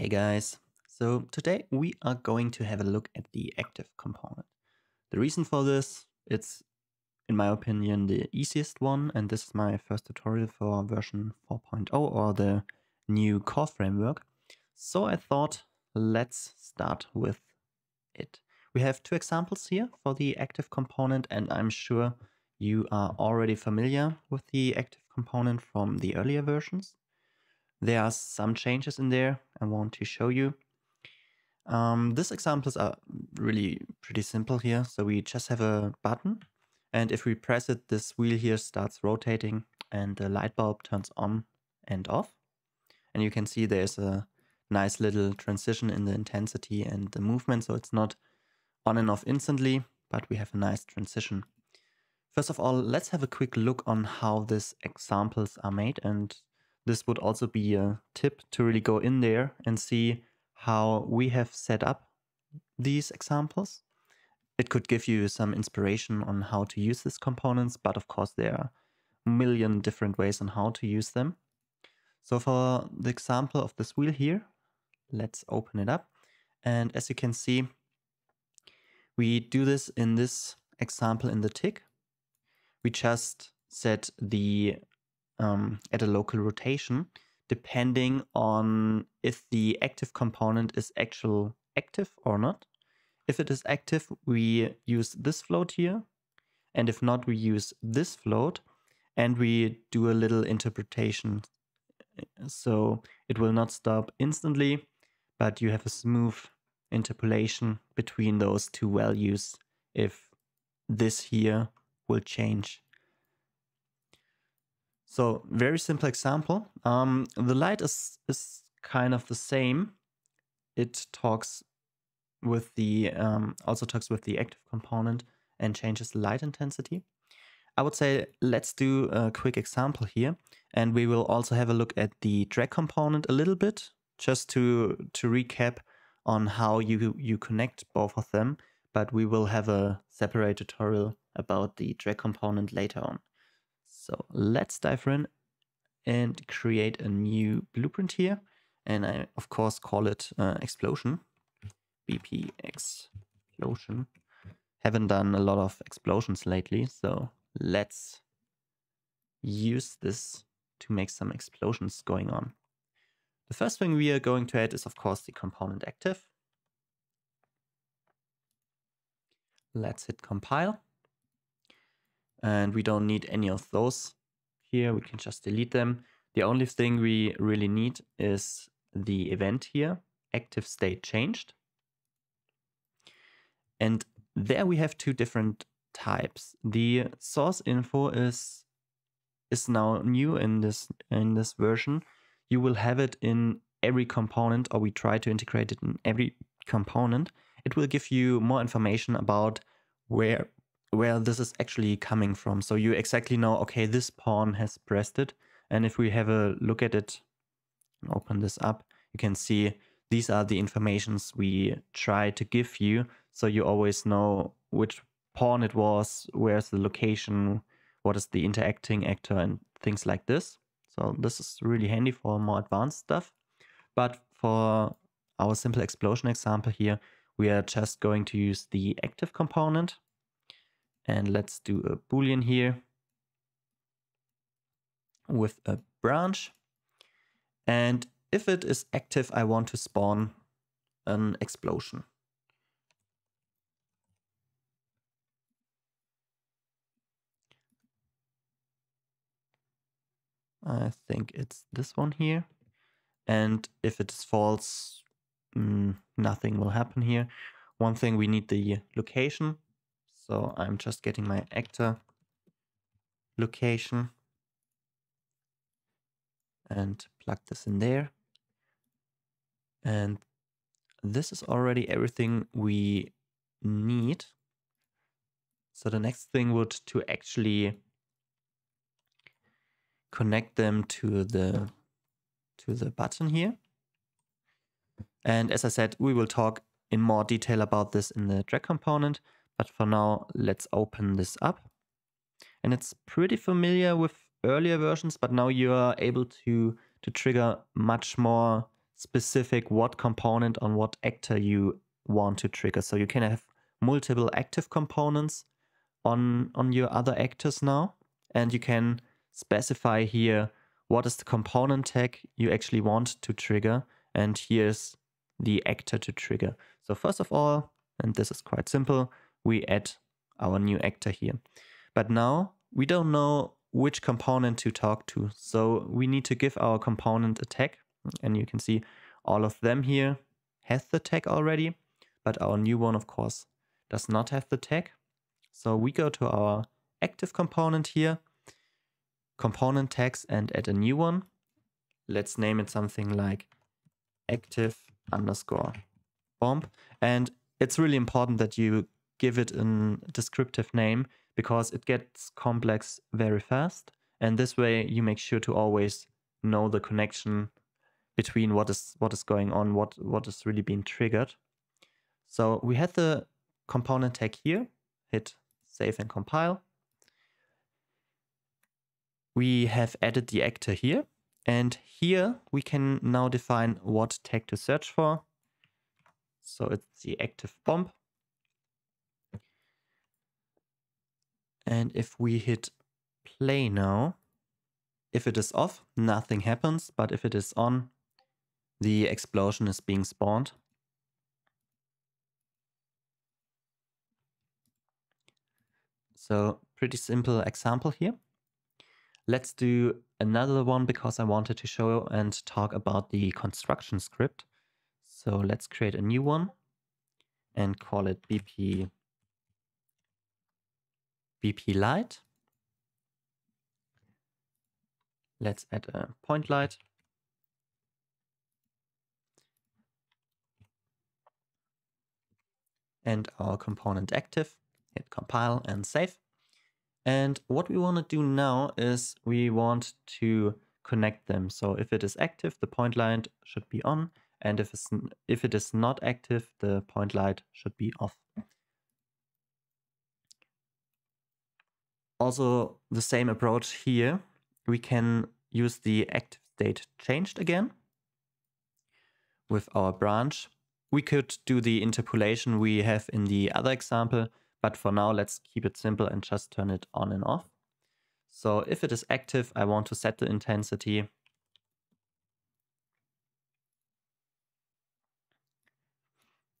Hey guys, so today we are going to have a look at the active component. The reason for this, it's in my opinion the easiest one and this is my first tutorial for version 4.0 or the new core framework. So I thought let's start with it. We have two examples here for the active component and I'm sure you are already familiar with the active component from the earlier versions. There are some changes in there I want to show you. Um, these examples are really pretty simple here. So we just have a button and if we press it, this wheel here starts rotating and the light bulb turns on and off. And you can see there's a nice little transition in the intensity and the movement. So it's not on and off instantly, but we have a nice transition. First of all, let's have a quick look on how these examples are made. And this would also be a tip to really go in there and see how we have set up these examples. It could give you some inspiration on how to use these components, but of course there are a million different ways on how to use them. So for the example of this wheel here, let's open it up. And as you can see, we do this in this example in the tick. We just set the um, at a local rotation depending on if the active component is actual active or not. If it is active, we use this float here. And if not, we use this float and we do a little interpretation. So it will not stop instantly, but you have a smooth interpolation between those two values if this here will change. So very simple example. Um, the light is, is kind of the same. It talks with the, um, also talks with the active component and changes the light intensity. I would say let's do a quick example here. And we will also have a look at the drag component a little bit, just to, to recap on how you, you connect both of them. But we will have a separate tutorial about the drag component later on. So let's dive in and create a new blueprint here. And I, of course, call it uh, explosion, BP explosion. Haven't done a lot of explosions lately, so let's use this to make some explosions going on. The first thing we are going to add is, of course, the component active. Let's hit compile. And we don't need any of those here. We can just delete them. The only thing we really need is the event here, active state changed. And there we have two different types. The source info is is now new in this in this version. You will have it in every component or we try to integrate it in every component. It will give you more information about where where this is actually coming from. So you exactly know, okay, this pawn has pressed it. And if we have a look at it, open this up, you can see these are the informations we try to give you. So you always know which pawn it was, where's the location, what is the interacting actor and things like this. So this is really handy for more advanced stuff. But for our simple explosion example here, we are just going to use the active component and let's do a boolean here with a branch. And if it is active, I want to spawn an explosion. I think it's this one here. And if it is false, mm, nothing will happen here. One thing, we need the location. So I'm just getting my actor location and plug this in there. And this is already everything we need. So the next thing would to actually connect them to the to the button here. And as I said, we will talk in more detail about this in the drag component. But for now, let's open this up. And it's pretty familiar with earlier versions, but now you are able to, to trigger much more specific what component on what actor you want to trigger. So you can have multiple active components on, on your other actors now, and you can specify here what is the component tag you actually want to trigger, and here's the actor to trigger. So first of all, and this is quite simple, we add our new actor here. But now we don't know which component to talk to. So we need to give our component a tag. And you can see all of them here has the tag already, but our new one, of course, does not have the tag. So we go to our active component here, component tags and add a new one. Let's name it something like active underscore bomb. And it's really important that you give it a descriptive name because it gets complex very fast. And this way you make sure to always know the connection between what is what is going on, what, what is really being triggered. So we had the component tag here, hit save and compile. We have added the actor here. And here we can now define what tag to search for. So it's the active bomb. And if we hit play now, if it is off, nothing happens. But if it is on, the explosion is being spawned. So pretty simple example here. Let's do another one because I wanted to show and talk about the construction script. So let's create a new one and call it BP BP light. Let's add a point light. And our component active, hit compile and save. And what we want to do now is we want to connect them. So if it is active, the point light should be on. And if, it's, if it is not active, the point light should be off. Also the same approach here. We can use the active state changed again with our branch. We could do the interpolation we have in the other example, but for now let's keep it simple and just turn it on and off. So if it is active, I want to set the intensity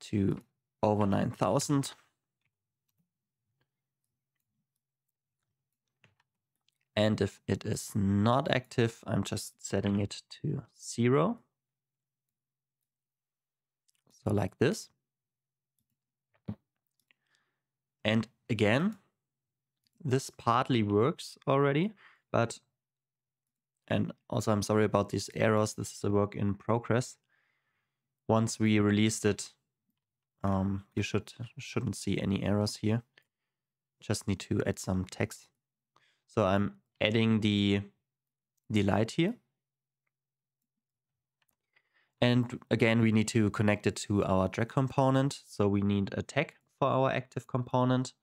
to over 9000. And if it is not active, I'm just setting it to zero. So like this. And again, this partly works already, but, and also I'm sorry about these errors. This is a work in progress. Once we released it, um, you should, shouldn't see any errors here. Just need to add some text. So I'm adding the, the light here. And again, we need to connect it to our drag component. So we need a tag for our active component.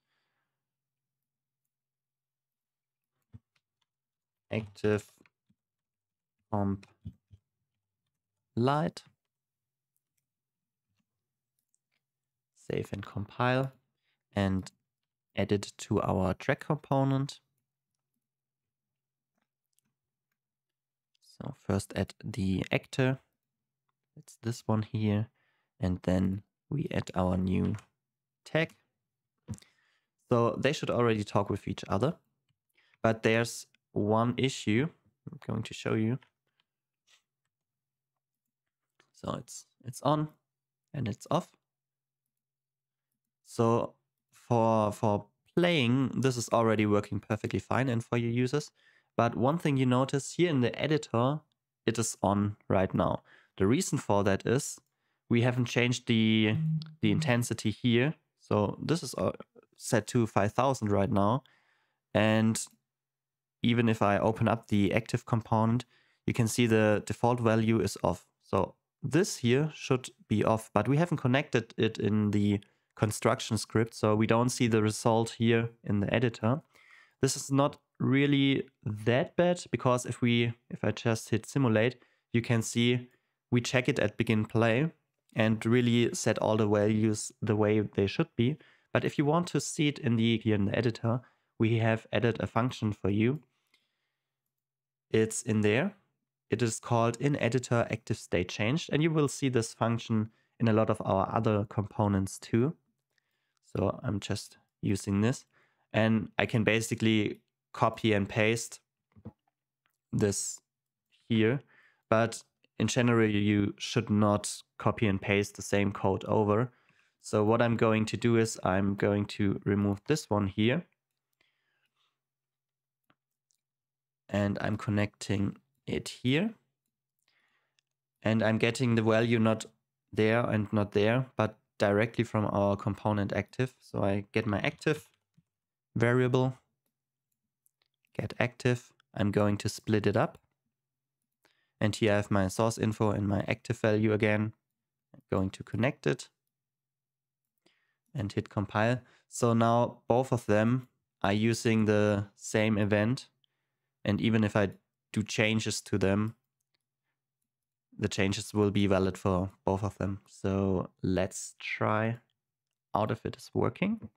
Active comp light. Save and compile and add it to our drag component. So first add the actor, it's this one here, and then we add our new tag. So they should already talk with each other, but there's one issue I'm going to show you. So it's it's on and it's off. So for for playing, this is already working perfectly fine and for your users. But one thing you notice here in the editor, it is on right now. The reason for that is we haven't changed the, the intensity here. So this is uh, set to 5000 right now. And even if I open up the active component, you can see the default value is off. So this here should be off, but we haven't connected it in the construction script, so we don't see the result here in the editor. This is not really that bad because if we if I just hit simulate, you can see we check it at begin play and really set all the values the way they should be. But if you want to see it in the here in the editor, we have added a function for you. It's in there. It is called in editor active state changed, and you will see this function in a lot of our other components too. So I'm just using this and I can basically copy and paste this here, but in general, you should not copy and paste the same code over. So what I'm going to do is I'm going to remove this one here. And I'm connecting it here. And I'm getting the value not there and not there, but directly from our component active. So I get my active variable, get active. I'm going to split it up. And here I have my source info and my active value again. I'm going to connect it and hit compile. So now both of them are using the same event. And even if I do changes to them, the changes will be valid for both of them. So let's try out if it is working.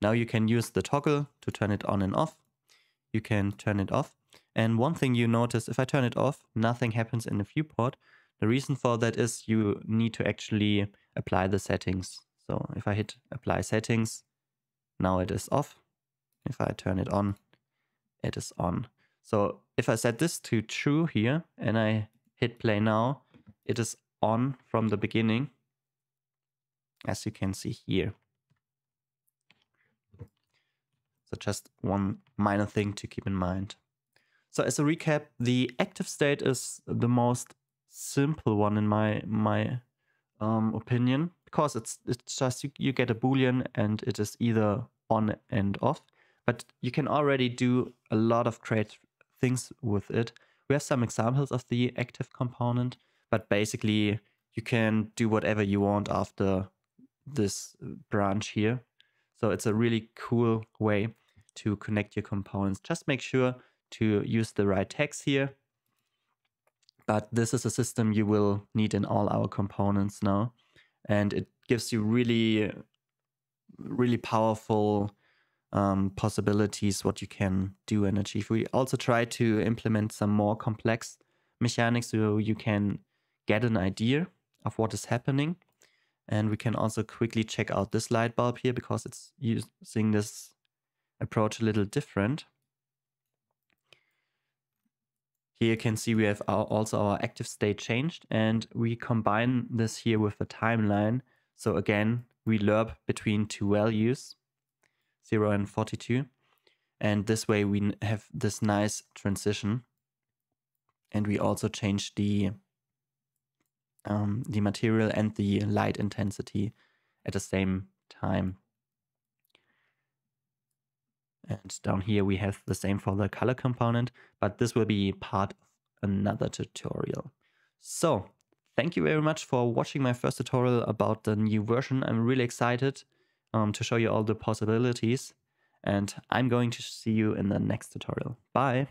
Now you can use the toggle to turn it on and off. You can turn it off. And one thing you notice, if I turn it off, nothing happens in the viewport. The reason for that is you need to actually apply the settings. So if I hit apply settings, now it is off. If I turn it on, it is on. So if I set this to true here and I hit play now, it is on from the beginning, as you can see here. So just one minor thing to keep in mind. So as a recap, the active state is the most simple one in my my um, opinion because it's it's just you, you get a boolean and it is either on and off. But you can already do a lot of great things with it. We have some examples of the active component, but basically you can do whatever you want after this branch here. So it's a really cool way to connect your components. Just make sure to use the right tags here. But this is a system you will need in all our components now. And it gives you really, really powerful um, possibilities what you can do and achieve. We also try to implement some more complex mechanics so you can get an idea of what is happening and we can also quickly check out this light bulb here because it's using this approach a little different. Here you can see we have our, also our active state changed and we combine this here with a timeline. So again, we lerp between two values, 0 and 42. And this way we have this nice transition. And we also change the um, the material and the light intensity at the same time. And down here we have the same for the color component, but this will be part of another tutorial. So thank you very much for watching my first tutorial about the new version. I'm really excited um, to show you all the possibilities and I'm going to see you in the next tutorial. Bye!